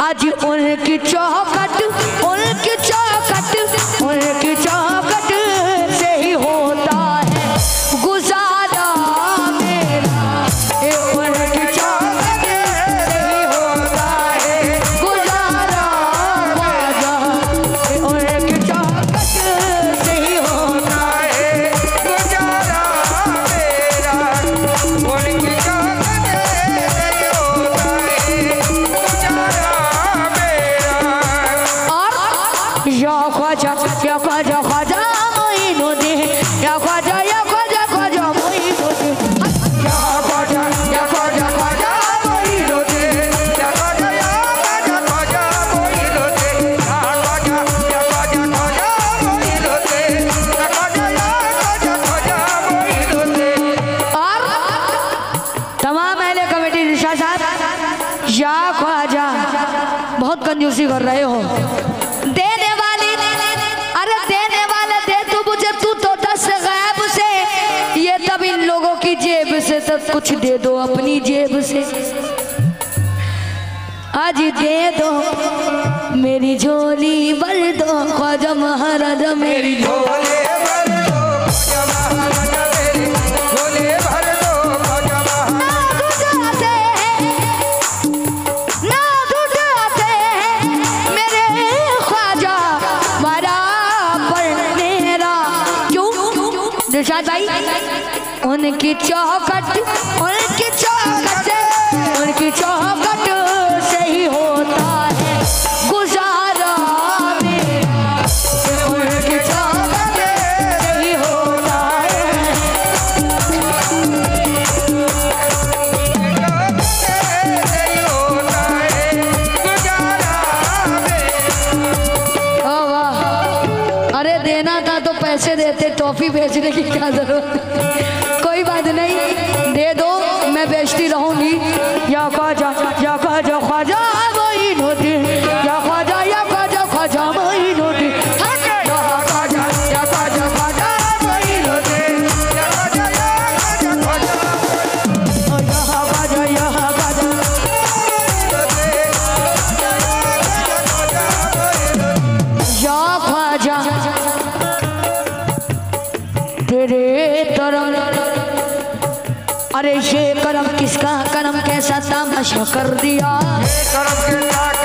आज उनकी चौखट उनकी चौखट उनकी चौखट। आजा बहुत कंजूसी कर रहे हो। देने वाली अरे देने वाले दे तू मुझे तू तो दस गायब से। ये तब इन लोगों की जेब से तब कुछ दे दो अपनी जेब से। आज दे दो मेरी झोली बल दो ख्वाजा महाराजा मेरी झोली उनकी चौखट उनकी चौखट उनकी चौखट से ही होता है। गुजारा उनकी से ही होता है। अरे देना था तो पैसे देते टॉफी बेचने की क्या ज़रूरत? अरे ये करम किसका? करम कैसा तमाशा कर दिया? ये करम किसका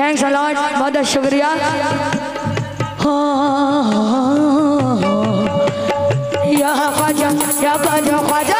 थैंक्स अलॉट बहुत बहुत शुक्रिया हाँ या ख्वाजा या ख्वाजा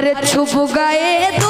अरे छुप गए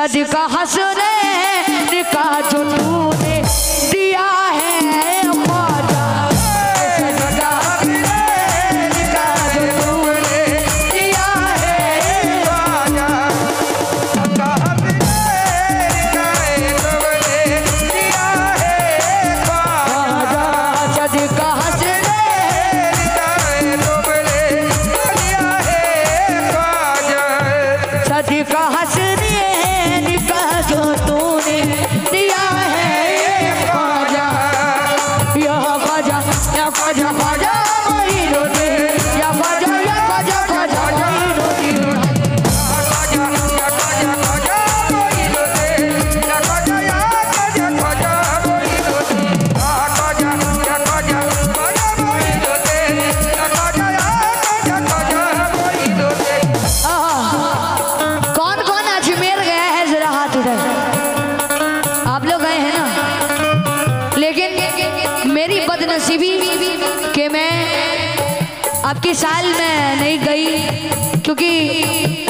सदका हसने का जो तूने दिया है खुशी भी कि मैं आपके साल में नहीं गई क्योंकि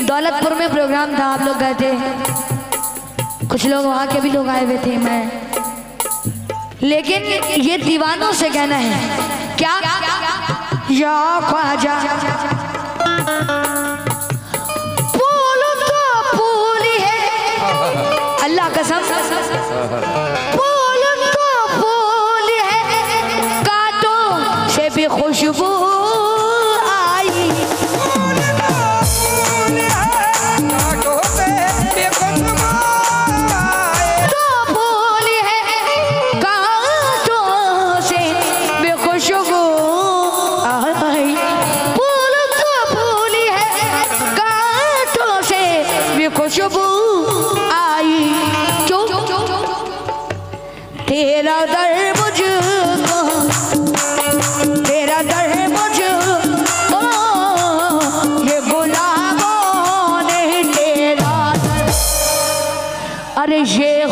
दौलतपुर में प्रोग्राम था आप लोग गए थे। कुछ लोग वहाँ के भी लोग आए हुए थे मैं। लेकिन ये दीवानों से कहना है क्या या ख्वाजा? फूल तो फूल है अल्लाह कसम। hoje eu vou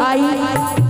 आई।